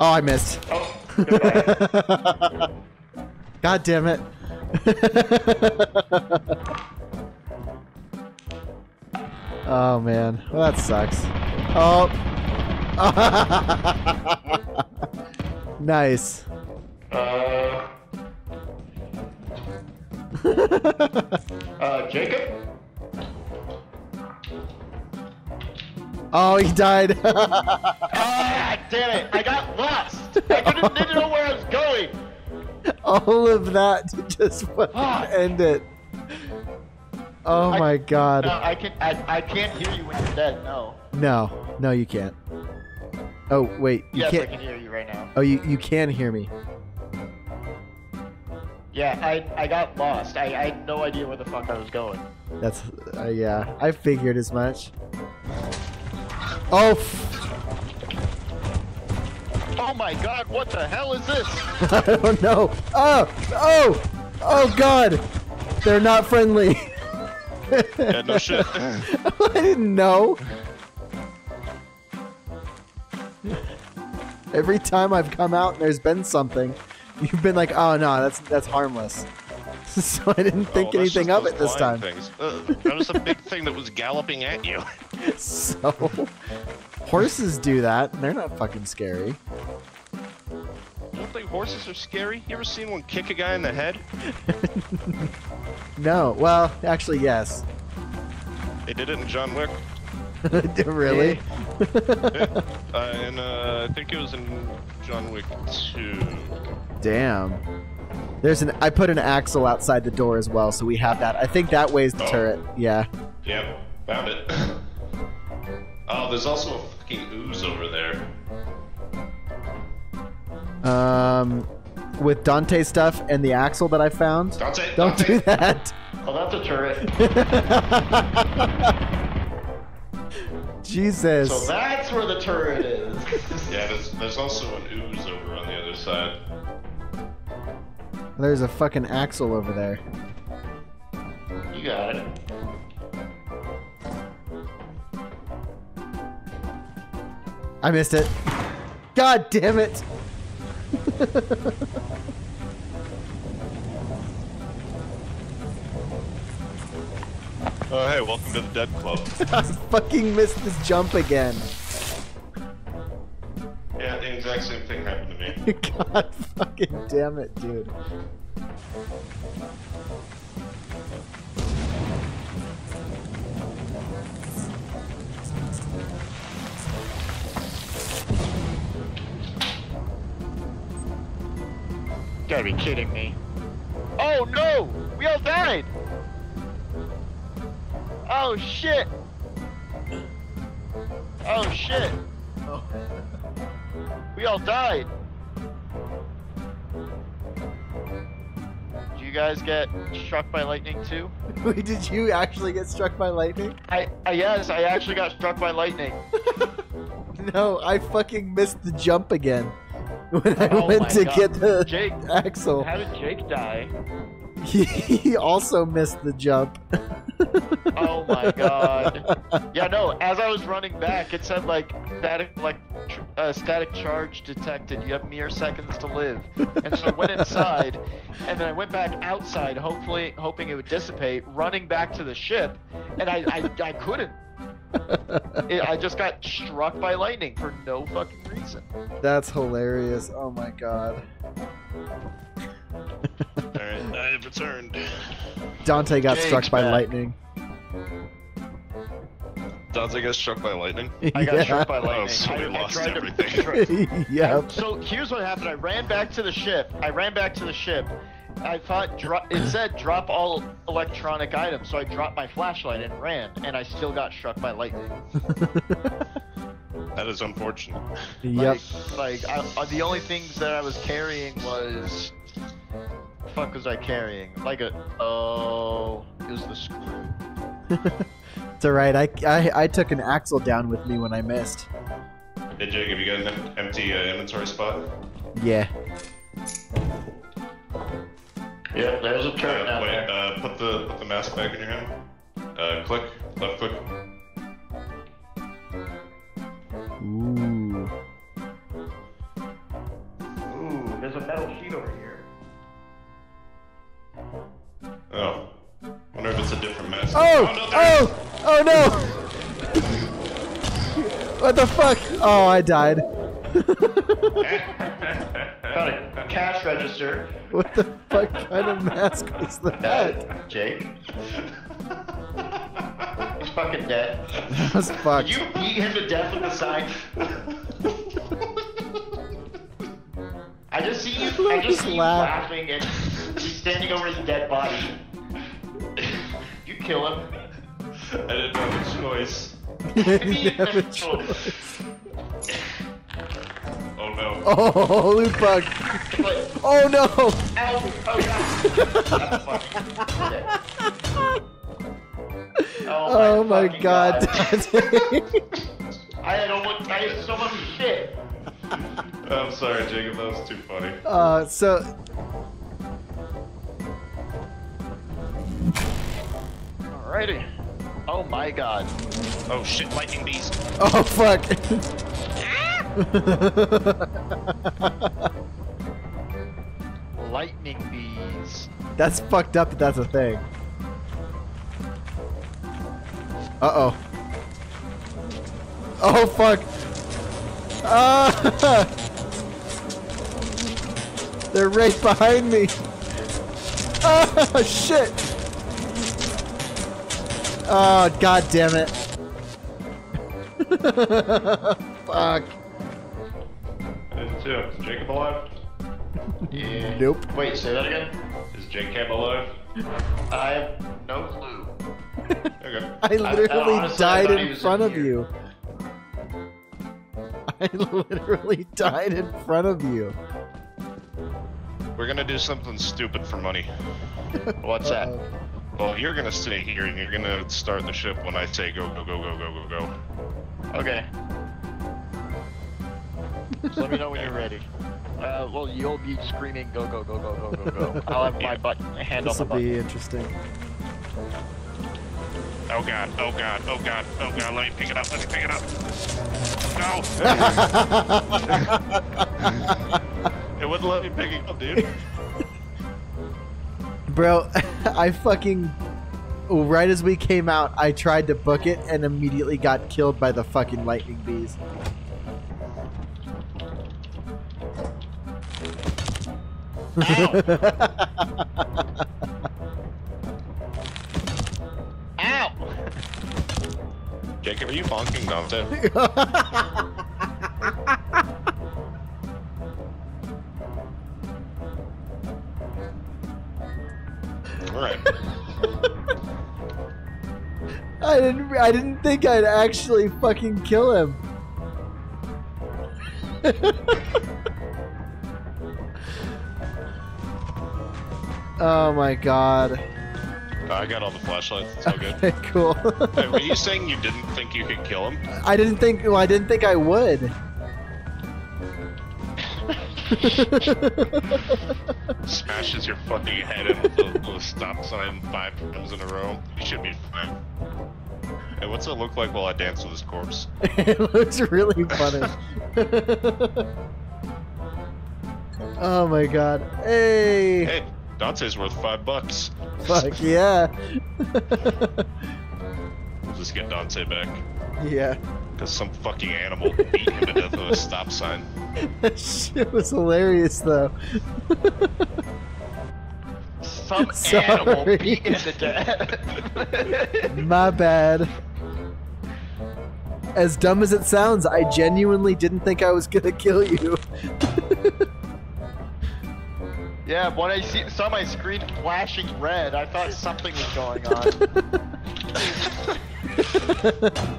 Oh, I missed. Oh. God damn it. oh man, well that sucks. Oh. nice. uh, uh, Jacob? oh, he died. Damn it! I got lost. I didn't, didn't know where I was going. All of that to just Ah. end it. Oh I- my god. No, I can. I, I can't hear you when you're dead. No. No, no, you can't. Oh wait, you yes, can't. I can hear you right now. Oh, you you can hear me. Yeah, I I got lost. I, I had no idea where the fuck I was going. That's uh, yeah. I figured as much. Oh, Oh my god! What the hell is this? I don't know. Oh, oh, oh God, they're not friendly. Yeah, no shit. I didn't know. Every time I've come out and there's been something, you've been like, "Oh no, that's that's harmless." so I didn't think Oh, anything of it this time. Things. Uh, that was a big thing that was galloping at you. So horses do that. They're not fucking scary. Think horses are scary? You ever seen one kick a guy in the head? No. Well, actually, yes. They did it in John Wick. really? Yeah. uh, and uh, I think it was in John Wick 2. Damn. There's an. I put an axle outside the door as well, so we have that. I think that weighs the Oh. turret. Yeah. Yep, found it. oh, there's also a fucking ooze over there. Um, with Dante stuff and the axle that I found. Dante, Don't Dante. do that. Oh, that's a turret. Jesus. So that's where the turret is. Yeah, there's, there's also an ooze over on the other side. There's a fucking axle over there. You got it. I missed it. God damn it. Oh, hey, welcome to the Dead Club. I fucking missed this jump again. yeah, the exact same thing happened to me. God fucking damn it, dude. Gotta be kidding me. Oh no! We all died! Oh shit! Oh shit! We all died! Did you guys get struck by lightning too? Wait, did you actually get struck by lightning? I, I yes, I actually got struck by lightning. No, I fucking missed the jump again. When I Oh went to God. get the Jake, axle, how did Jake die? he, he also missed the jump. Oh my god. Yeah, no, as I was running back, it said like static like tr- uh, static charge detected. You have mere seconds to live. And so I went inside and then I went back outside, hopefully hoping it would dissipate, running back to the ship, and I I, I couldn't. It, I just got struck by lightning for no fucking reason. That's hilarious. Oh my god. Alright, I have returned. Dante got Jake's struck by back. lightning. Dante got struck by lightning. I got Yeah. struck by oh, lightning. Oh, so we I, I lost tried to- everything. yep. So here's what happened. I ran back to the ship. I ran back to the ship. I thought dro- it said drop all electronic items, so I dropped my flashlight and ran, and I still got struck by lightning. That is unfortunate. Yep. Like, like I, uh, the only things that I was carrying was, the fuck was I carrying? Like a oh, it was the screw. It's alright. I, I I took an axle down with me when I missed. Hey, Jake, have you got an empty uh, inventory spot? Yeah. Yeah, there's a turret Uh, wait, there. uh, put the put the mask back in your hand. Uh, click, left click. Ooh. Ooh, there's a metal sheet over here. Oh. Wonder if it's a different mask. Oh! no, Oh! Oh no! What the fuck? Oh, I died. Found a cash register. What the fuck kind of mask was that? That Jake. He's fucking dead. That was fucked. You beat him to death with the sign. I just see you. I just see you Laugh. laughing, and he's standing over his dead body. you kill him. I didn't have a choice. You You have a choice. Oh no. Oh, loot bug. Oh no! oh god. That's fucking dead. Oh my, Oh my god. I had almost. I had so much shit. I'm sorry, Jacob. That was too funny. uh, so Alrighty. Oh my god. Oh shit, lightning beast. Oh fuck! Lightning bees. that's fucked up that that's a thing. Uh oh. Oh fuck! Ah! They're right behind me! Ah shit! Oh god damn it. fuck. I did too. Is Jacob alive? Yeah. Nope. Wait, say that again? Is Jacob alive? I have no clue. Okay. I literally honestly, I died in front in of here. you. I literally died in front of you. We're gonna do something stupid for money. What's that? Uh-oh. Well, you're gonna stay here and you're gonna start the ship when I say go, go, go, go, go, go, go. Okay. Just let me know when you're ready. Uh, well, you'll be screaming, go, go, go, go, go, go, go. I'll have my button, hand on This the will be interesting. Oh god, oh god, oh god, oh god, let me pick it up, let me pick it up. No! it wouldn't let me pick it up, dude. Bro, I fucking. Right as we came out, I tried to book it and immediately got killed by the fucking lightning bees. Ow! Ow! Jacob, are you bonking Dante? Alright. I didn't. I didn't think I'd actually fucking kill him. oh my god. Uh, I got all the flashlights, it's all good. Cool. Hey, were you saying you didn't think you could kill him? I didn't think. Well, I didn't think I would. Smashes your fucking head in with the, the stop sign five times in a row. You should be fine. Hey, what's it look like while I dance with this corpse? it looks really funny. oh my god. Hey! Hey, Dante's worth five bucks. Fuck yeah. We'll just get Dante back. yeah. Because some fucking animal beat him to death with a stop sign. That shit was hilarious though. Some Sorry. animal beat him to death. My bad. As dumb as it sounds, I genuinely didn't think I was gonna kill you. Yeah, when I see, saw my screen flashing red, I thought something was going on.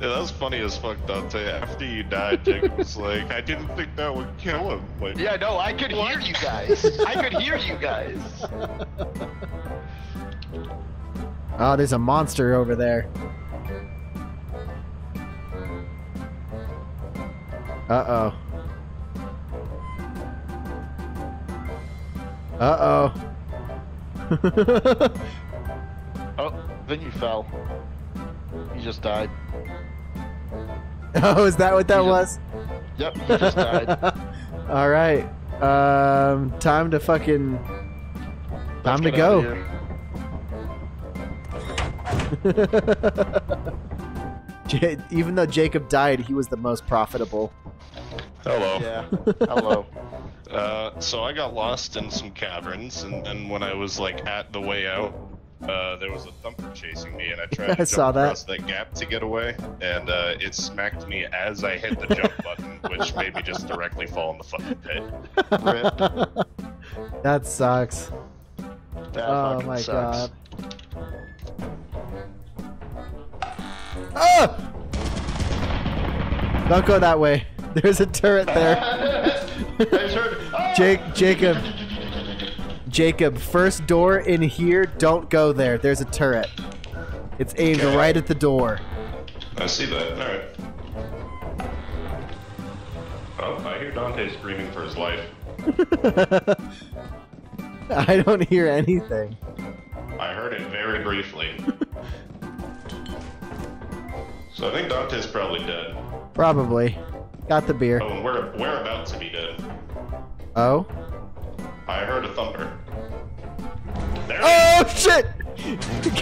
Yeah, that was funny as fuck, Dante. After you died, Jacob was like, I didn't think that would kill him. Like, yeah, no, I could hear you guys. I could hear you guys. oh, there's a monster over there. Uh Uh oh. Oh, then you fell. You just died. oh, is that what that You was? Yep, you just died. All right. Um, time to fucking. Time to Let's get out go. Even though Jacob died, he was the most profitable. Hello. Yeah. Hello. Uh, so I got lost in some caverns, and then when I was like at the way out, uh, there was a thumper chasing me, and I tried to I jump saw that. across that gap to get away, and uh, it smacked me as I hit the jump button, which made me just directly fall in the fucking pit. Rip. that sucks. That oh my sucks. god. Ah! Don't go that way. There's a turret there. I heard. Jake, Jacob, Jacob. First door in here. Don't go there. There's a turret. It's aimed Okay. right at the door. I see that. All right. Oh, I hear Dante screaming for his life. I don't hear anything. I heard it very briefly. so I think Dante's probably dead. Probably. Got the beer. Oh, and we're we're about to be dead. Oh. I heard a thumper. There it Oh shit!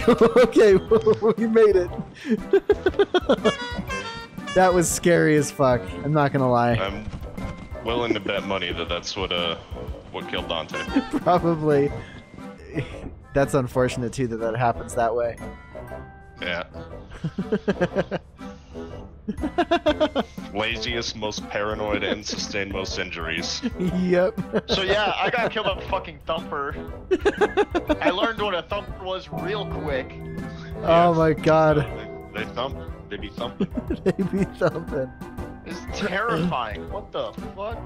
okay, we made it. that was scary as fuck. I'm not gonna lie. I'm willing to bet money that that's what uh what killed Dante. Probably. That's unfortunate too that that happens that way. Yeah. Laziest, most paranoid, and sustained most injuries. yep. So yeah, I got killed by a fucking thumper. I learned what a thumper was real quick. Oh my god. They, they thump. They be thumping. they be thumping. It's terrifying. What the fuck?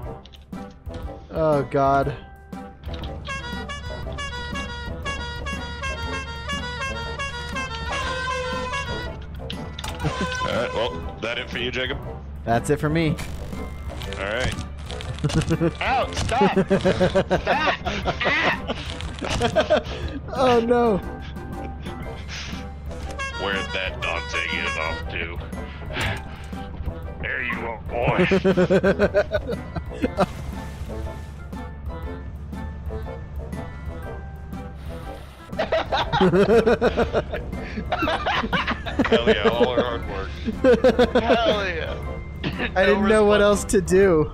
Oh god. All right. Well, that it for you, Jacob. That's it for me. All right. Ow! Stop! Stop! oh no. Where'd that Dante get off to? There you are, boy. Hell yeah, all our hard work. Hell yeah! I didn't know what else to do.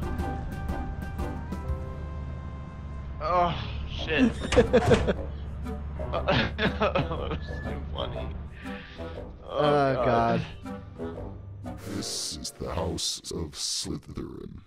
Oh shit! that was too funny. Oh, oh god. This is the House of Slytherin.